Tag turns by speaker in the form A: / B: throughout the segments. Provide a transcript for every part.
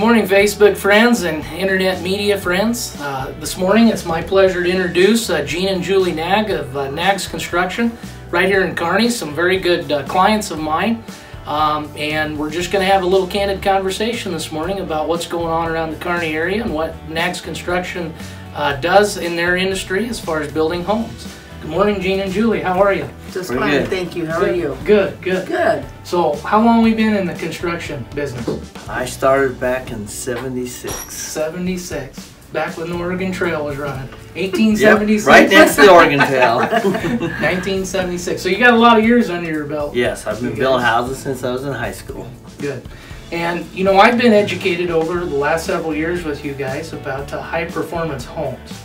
A: morning, Facebook friends and internet media friends. Uh, this morning, it's my pleasure to introduce uh, Gene and Julie Knaggs of uh, Knaggs Construction right here in Kearney. Some very good uh, clients of mine. Um, and we're just going to have a little candid conversation this morning about what's going on around the Kearney area and what Knaggs Construction uh, does in their industry as far as building homes. Good morning, Gene and Julie. How are you?
B: Just
C: Pretty
B: fine,
C: good.
B: thank you. How
A: good,
B: are you?
A: Good, good.
B: Good.
A: So, how long we been in the construction business?
C: I started back in 76.
A: 76. Back when the Oregon Trail was running. 1876.
C: right next to the Oregon Trail.
A: 1976. So you got a lot of years under your belt.
C: yes, I've been building houses since I was in high school.
A: Good. And you know, I've been educated over the last several years with you guys about uh, high performance homes.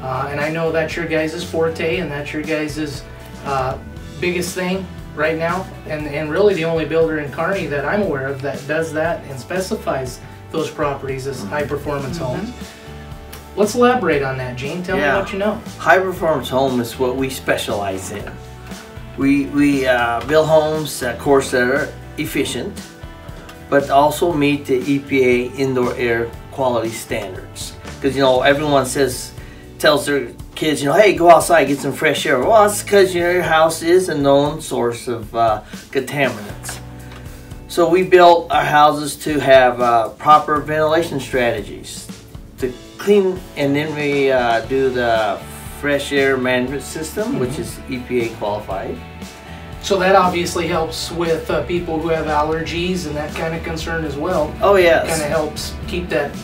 A: Uh, and I know that's your guys' forte and that's your guys' uh, biggest thing right now. And, and really the only builder in Kearney that I'm aware of that does that and specifies those properties as high performance homes. Let's elaborate on that, Gene. Tell
C: Yeah.
A: me what you know.
C: High performance home is what we specialize in. We, we uh, build homes, of course, that are efficient, but also meet the EPA indoor air quality standards. Because, you know, everyone says, tells their kids, you know, hey, go outside, get some fresh air. Well, that's because you know, your house is a known source of uh, contaminants. So we built our houses to have uh, proper ventilation strategies to clean, and then we uh, do the fresh air management system, which is EPA qualified.
A: So that obviously helps with uh, people who have allergies and that kind of concern as well.
C: Oh yes, Kind
A: of helps keep that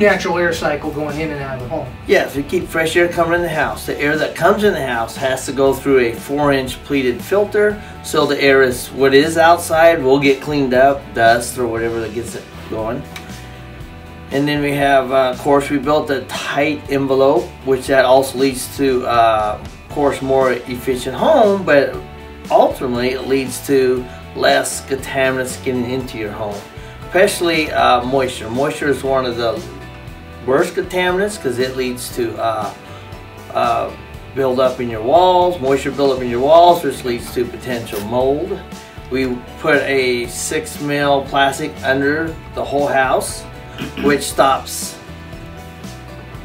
A: natural air cycle going in and out of the home.
C: yes. We keep fresh air coming in the house. The air that comes in the house has to go through a four-inch pleated filter, so the air is what is outside will get cleaned up, dust or whatever that gets it going. And then we have, uh, of course, we built a tight envelope, which that also leads to, uh, of course, more efficient home, but ultimately it leads to less contaminants getting into your home, especially uh, moisture. Moisture is one of the worst contaminants because it leads to uh, uh, build up in your walls, moisture build up in your walls, which leads to potential mold. We put a six mil plastic under the whole house, which stops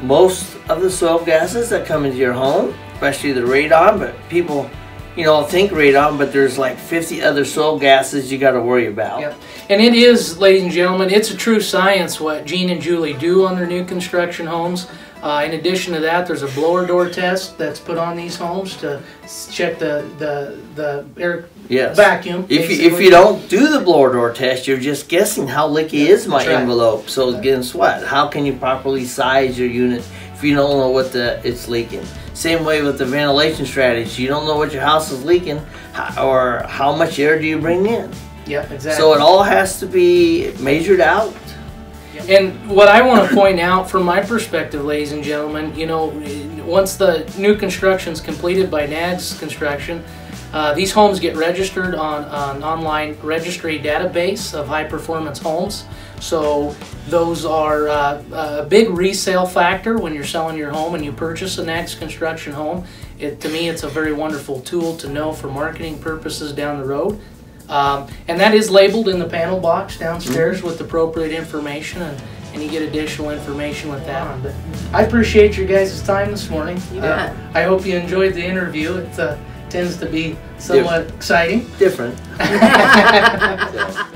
C: most of the soil gases that come into your home, especially the radon. But people, you know, think radon, but there's like 50 other soil gases you got to worry about.
A: Yep. And it is, ladies and gentlemen, it's a true science what Gene and Julie do on their new construction homes. Uh, in addition to that, there's a blower door test that's put on these homes to check the, the, the air
C: Yes.
A: vacuum.
C: If you, if you don't do the blower door test, you're just guessing how leaky is my
A: right.
C: envelope. So guess what? How can you properly size your unit if you don't know what the it's leaking? Same way with the ventilation strategy. You don't know what your house is leaking, or how much air do you bring in.
A: Yep, exactly.
C: So it all has to be measured out.
A: And what I want to point out from my perspective, ladies and gentlemen, you know, once the new construction is completed by Knaggs Construction, uh, these homes get registered on an online registry database of high performance homes. So those are uh, a big resale factor when you're selling your home and you purchase a Knaggs Construction home. It, to me, it's a very wonderful tool to know for marketing purposes down the road. Um, and that is labeled in the panel box downstairs with appropriate information, and, and you get additional information with that. But I appreciate your guys' time this morning. Uh. I hope you enjoyed the interview. It uh, tends to be somewhat exciting.
C: Different.
A: So,